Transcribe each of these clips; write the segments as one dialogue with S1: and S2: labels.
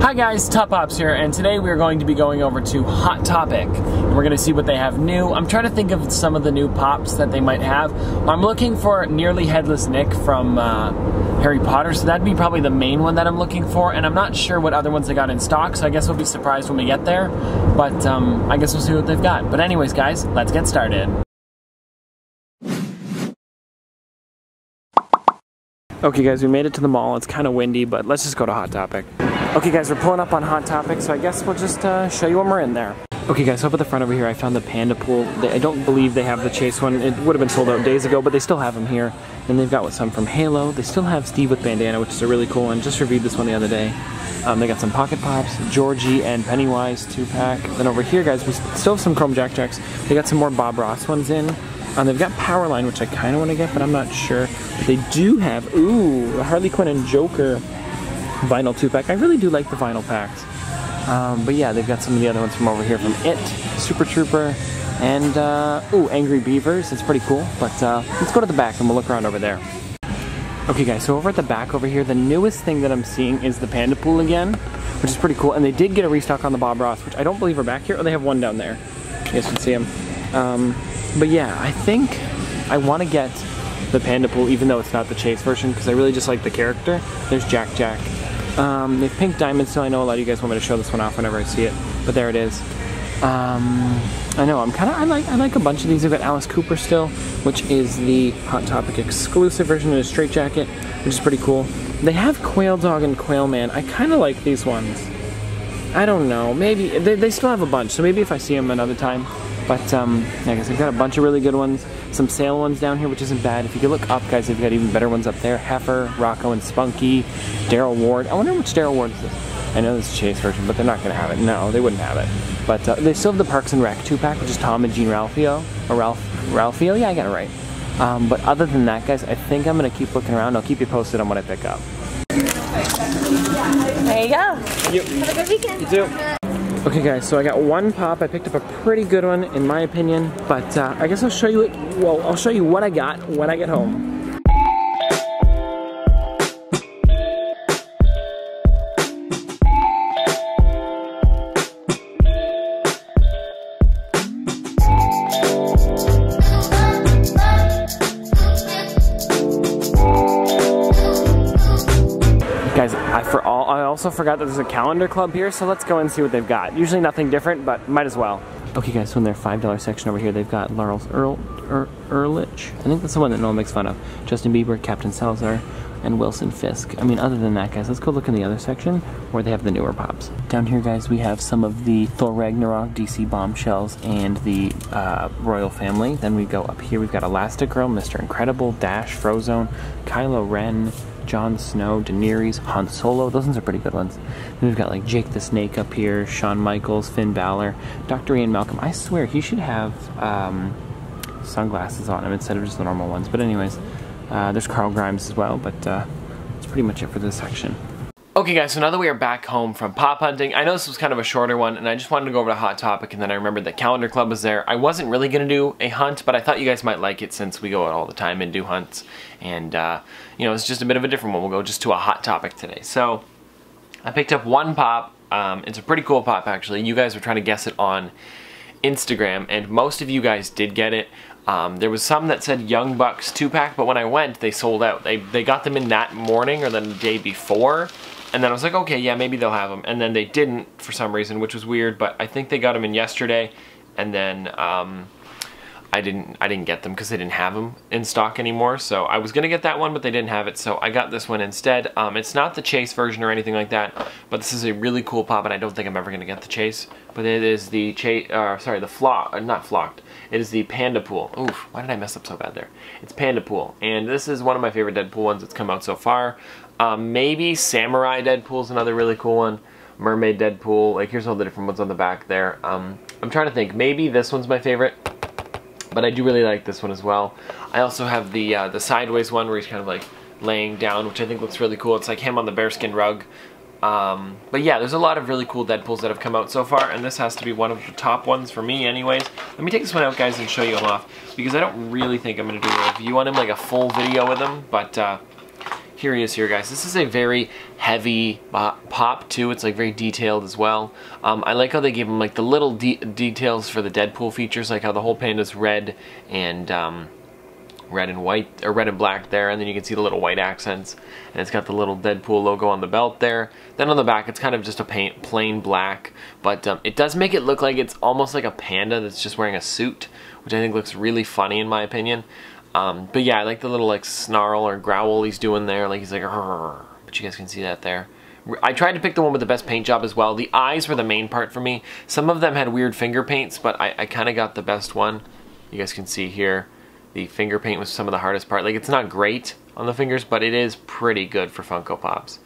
S1: Hi guys, Top Pops here, and today we are going to be going over to Hot Topic. And we're going to see what they have new. I'm trying to think of some of the new pops that they might have. I'm looking for Nearly Headless Nick from uh, Harry Potter, so that'd be probably the main one that I'm looking for. And I'm not sure what other ones they got in stock, so I guess we'll be surprised when we get there. But um, I guess we'll see what they've got. But anyways, guys, let's get started. Okay guys, we made it to the mall. It's kind of windy, but let's just go to Hot Topic. Okay guys, we're pulling up on Hot Topic, so I guess we'll just uh, show you when we're in there. Okay guys, so up at the front over here, I found the Panda Pool. They, I don't believe they have the Chase one. It would have been sold out days ago, but they still have them here. And they've got some from Halo. They still have Steve with Bandana, which is a really cool one. Just reviewed this one the other day. Um, they got some Pocket Pops, Georgie, and Pennywise 2-pack. Then over here, guys, we still have some Chrome Jack Jacks. They got some more Bob Ross ones in. Um, they've got Powerline, which I kind of want to get, but I'm not sure. They do have, ooh, Harley Quinn and Joker vinyl 2-pack. I really do like the vinyl packs. Um, but yeah, they've got some of the other ones from over here from It, Super Trooper, and, uh, ooh, Angry Beavers. It's pretty cool. But uh, let's go to the back and we'll look around over there. Okay guys, so over at the back over here, the newest thing that I'm seeing is the Panda Pool again, which is pretty cool. And they did get a restock on the Bob Ross, which I don't believe are back here. Oh, they have one down there. You guys can see them. Um, but yeah, I think I want to get the Panda Pool, even though it's not the Chase version, because I really just like the character. There's Jack Jack. Um, they have Pink Diamond still. I know a lot of you guys want me to show this one off whenever I see it, but there it is. Um, I know, I'm kind of, I like, I like a bunch of these. We've got Alice Cooper still, which is the Hot Topic exclusive version in a straight jacket, which is pretty cool. They have Quail Dog and Quail Man. I kind of like these ones. I don't know, maybe, they, they still have a bunch, so maybe if I see them another time. But um, I guess they've got a bunch of really good ones. Some sale ones down here, which isn't bad. If you could look up, guys, they've got even better ones up there. Heffer, Rocko and Spunky, Daryl Ward. I wonder which Daryl Ward is this. I know this is Chase version, but they're not going to have it. No, they wouldn't have it. But uh, they still have the Parks and Rec 2-pack, which is Tom and Jean Ralphio. Or Ralph, Ralphio? Yeah, I got it right. Um, but other than that, guys, I think I'm going to keep looking around. I'll keep you posted on what I pick up.
S2: There you go.
S1: Yep.
S2: Have a good weekend.
S1: You too. Okay guys, so I got one pop. I picked up a pretty good one in my opinion, but uh, I guess I'll show you it. Well, I'll show you what I got when I get home. Also forgot that there's a calendar club here, so let's go and see what they've got. Usually nothing different, but might as well. Okay guys, so in their $5 section over here, they've got Lars Earl, er, Ehrlich. I think that's the one that no one makes fun of. Justin Bieber, Captain Salazar, and Wilson Fisk. I mean, other than that, guys, let's go look in the other section where they have the newer pops. Down here, guys, we have some of the Thor Ragnarok, DC Bombshells, and the uh, Royal Family. Then we go up here, we've got Elastigirl, Mr. Incredible, Dash, Frozone, Kylo Ren, Jon Snow, Daenerys, Han Solo. Those ones are pretty good ones. Then we've got like Jake the Snake up here, Shawn Michaels, Finn Balor, Dr. Ian Malcolm. I swear he should have um, sunglasses on him instead of just the normal ones. But anyways, uh, there's Carl Grimes as well. But uh, that's pretty much it for this section. Okay guys, so now that we are back home from pop hunting, I know this was kind of a shorter one and I just wanted to go over to Hot Topic and then I remembered that Calendar Club was there. I wasn't really going to do a hunt, but I thought you guys might like it since we go out all the time and do hunts. And, uh, you know, it's just a bit of a different one. We'll go just to a Hot Topic today. So, I picked up one pop. Um, it's a pretty cool pop actually. You guys were trying to guess it on Instagram and most of you guys did get it. Um, there was some that said Young Bucks 2-pack, but when I went, they sold out. They, they got them in that morning or the day before. And then I was like, okay, yeah, maybe they'll have them. And then they didn't for some reason, which was weird, but I think they got them in yesterday. And then um, I didn't I didn't get them because they didn't have them in stock anymore. So I was gonna get that one, but they didn't have it. So I got this one instead. Um, it's not the Chase version or anything like that, but this is a really cool pop, and I don't think I'm ever gonna get the Chase. But it is the Chase, uh, sorry, the flock, uh, not flocked. It is the Panda Pool. Oof, why did I mess up so bad there? It's Panda Pool, and this is one of my favorite Deadpool ones that's come out so far. Um, maybe Samurai Deadpool is another really cool one. Mermaid Deadpool, like here's all the different ones on the back there. Um, I'm trying to think, maybe this one's my favorite, but I do really like this one as well. I also have the uh, the sideways one where he's kind of like laying down, which I think looks really cool. It's like him on the bearskin rug. Um, but yeah, there's a lot of really cool Deadpools that have come out so far, and this has to be one of the top ones for me anyways. Let me take this one out, guys, and show you him off, because I don't really think I'm going to do a review on him, like a full video with him, but uh, here he is here, guys. This is a very heavy pop, too. It's, like, very detailed as well. Um, I like how they gave him, like, the little de details for the Deadpool features, like how the whole panda's red and, um, red and white, or red and black there, and then you can see the little white accents, and it's got the little Deadpool logo on the belt there. Then on the back, it's kind of just a paint, plain black, but um, it does make it look like it's almost like a panda that's just wearing a suit, which I think looks really funny in my opinion. Um, but yeah, I like the little like snarl or growl he's doing there. Like he's like, but you guys can see that there. I tried to pick the one with the best paint job as well. The eyes were the main part for me. Some of them had weird finger paints, but I, I kind of got the best one. You guys can see here, the finger paint was some of the hardest part. Like it's not great on the fingers, but it is pretty good for Funko Pops.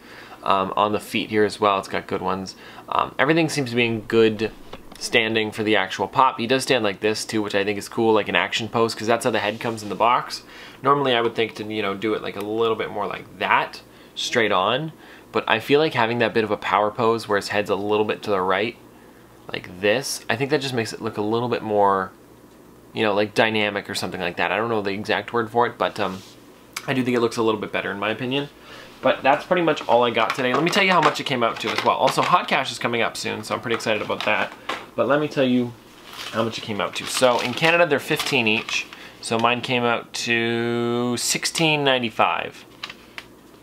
S1: Um, on the feet here as well, it's got good ones. Um, everything seems to be in good standing for the actual pop. He does stand like this too, which I think is cool, like an action pose, because that's how the head comes in the box. Normally I would think to, you know, do it like a little bit more like that, straight on, but I feel like having that bit of a power pose where his head's a little bit to the right, like this, I think that just makes it look a little bit more, you know, like dynamic or something like that. I don't know the exact word for it, but um, I do think it looks a little bit better in my opinion. But that's pretty much all I got today. Let me tell you how much it came out to as well. Also, Hot Cash is coming up soon, so I'm pretty excited about that. But let me tell you how much it came out to. So in Canada, they're 15 each. So mine came out to 16.95.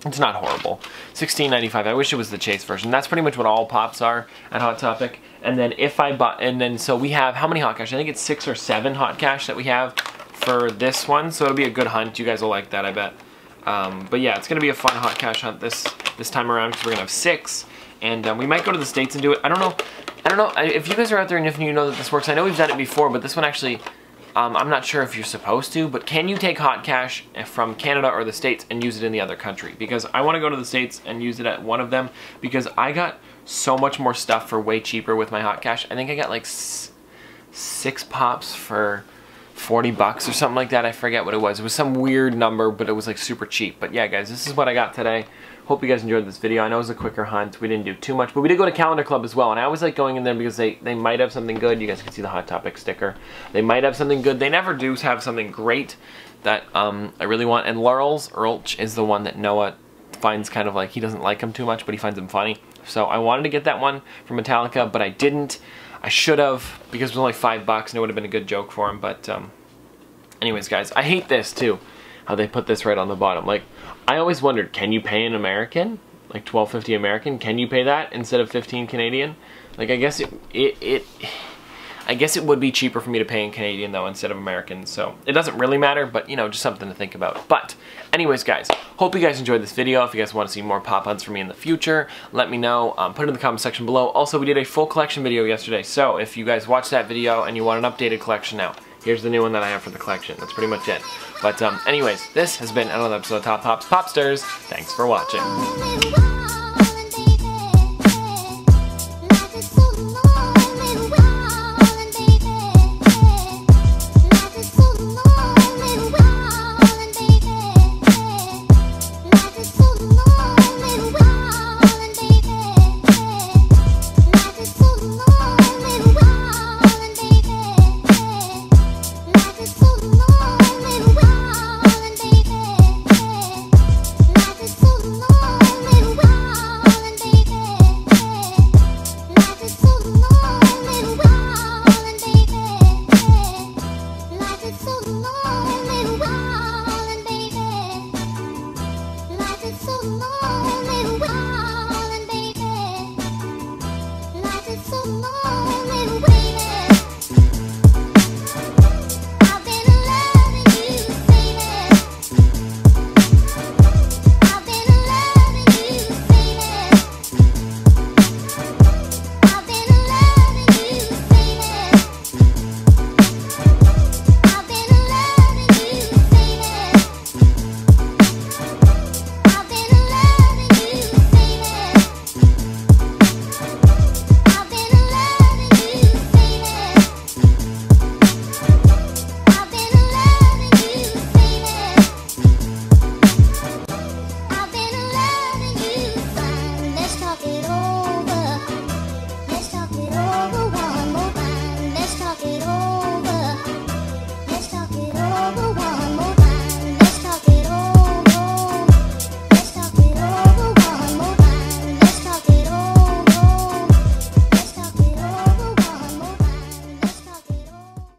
S1: It's not horrible. 16.95. I wish it was the Chase version. That's pretty much what all pops are at Hot Topic. And then if I bought, and then so we have how many Hot Cash? I think it's six or seven Hot Cash that we have for this one. So it'll be a good hunt. You guys will like that, I bet. Um, but yeah, it's gonna be a fun hot cash hunt this this time around because we're gonna have six, and um, we might go to the states and do it. I don't know. I don't know if you guys are out there and if you know that this works. I know we've done it before, but this one actually, um, I'm not sure if you're supposed to. But can you take hot cash from Canada or the states and use it in the other country? Because I want to go to the states and use it at one of them because I got so much more stuff for way cheaper with my hot cash. I think I got like six pops for 40 bucks or something like that. I forget what it was. It was some weird number, but it was like super cheap. But yeah, guys, this is what I got today. Hope you guys enjoyed this video. I know it was a quicker hunt. We didn't do too much, but we did go to Calendar Club as well. And I always like going in there because they, they might have something good. You guys can see the Hot Topic sticker. They might have something good. They never do have something great that um, I really want. And Laurel's Earlch is the one that Noah finds kind of like, he doesn't like him too much, but he finds him funny. So I wanted to get that one from Metallica, but I didn't. I should have because it was only five bucks and it would have been a good joke for him. But um, anyways, guys, I hate this too, how they put this right on the bottom. Like, I always wondered, can you pay an American? Like 12.50 American? Can you pay that instead of 15 Canadian? Like, I guess it, it, it I guess it would be cheaper for me to pay in Canadian though instead of American, so it doesn't really matter, but you know, just something to think about. But anyways, guys, hope you guys enjoyed this video. If you guys want to see more pop hunts from me in the future, let me know. Um, put it in the comment section below. Also, we did a full collection video yesterday, so if you guys watched that video and you want an updated collection now, here's the new one that I have for the collection. That's pretty much it. But um, anyways, this has been another episode of Top Pops Popsters. Thanks for watching.